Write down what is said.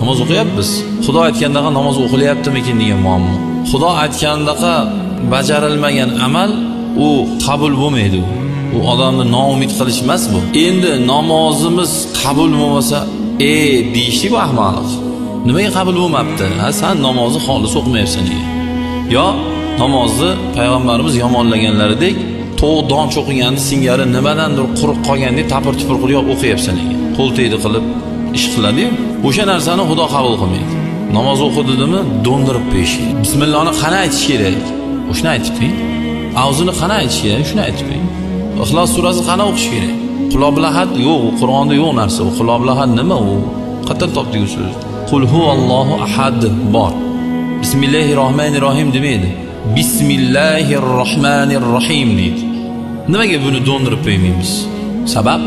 namoz o'qiyapmiz. Xudo aytgandaqa namoz o'qilyaptimikin degan muammo. Xudo aytgandaqa bajarilmagan amal u qabul bo'lmaydi. U odamni noumid qilish emas bu. Endi namozimiz qabul bo'lmasa e deyishdi bu ahmoq. Nimaga qabul bo'lmabdi? Ha san namozni xolis o'qimayapsan degan. Yo namozni payg'ambarimiz yomonlaganlaridek tovuq don cho'qiganni singari nimadandir quruq qolgandek tapir tupur qilib o'qiyapsan degan. Qo'l tegdi qilib ish qiladiyu. O'sha narsani xudo qabul qilmaydi. Namoz o'qi dedimi do'ndirib qo'yish bismillohni qani aytish kerak? O'shani aytib qo'ying avzini qani aytish kerak? Shuni aytib qo'ying ixlos surasi qani o'qish kerak? Quloblahat yo'q u qur'onda yo'q narsa. U quloblahat nima u? Qayerdan topdik u so'zni qul huvallohu ahad bor. Bismillahi rohmanir rohim demaydi. Bismillahi rohmanir rohim deydi. Nimaga buni do'ndirib qo'ymaymiz sabab?